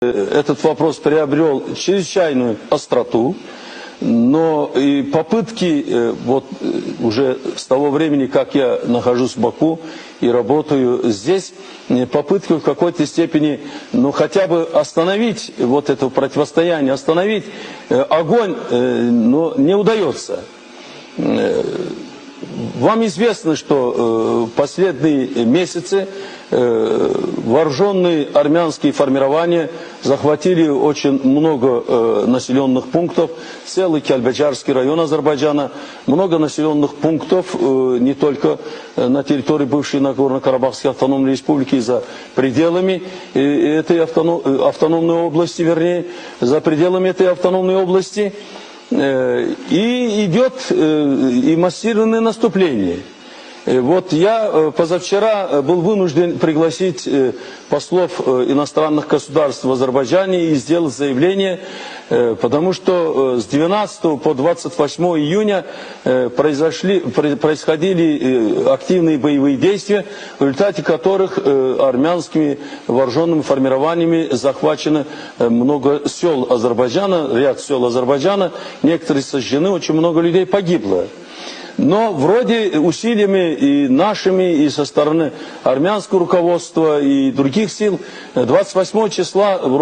Этот вопрос приобрел чрезвычайную остроту, но и попытки э, вот э, уже с того времени, как я нахожусь в Баку и работаю здесь, э, попытки в какой-то степени, ну хотя бы остановить вот это противостояние, остановить огонь, но не удается. Вам известно, что последние месяцы вооруженные армянские формирования захватили очень много э, населенных пунктов, целый Кельбеджарский район Азербайджана, много населенных пунктов э, не только э, на территории бывшей Нагорно-Карабахской автономной республики, за пределами э, этой автоном, э, автономной области, вернее, за пределами этой автономной области, э, и идет э, и массированное наступление. Э, вот я э, позавчера э, был вынужден пригласить послов иностранных государств в Азербайджане и сделать заявление, потому что с 19 по 28 июня произошли, происходили активные боевые действия, в результате которых армянскими вооруженными формированиями захвачено много сел Азербайджана, ряд сел Азербайджана, некоторые сожжены, очень много людей погибло. Но вроде усилиями и нашими, и со стороны армянского руководства, и других сил. 28 числа вроде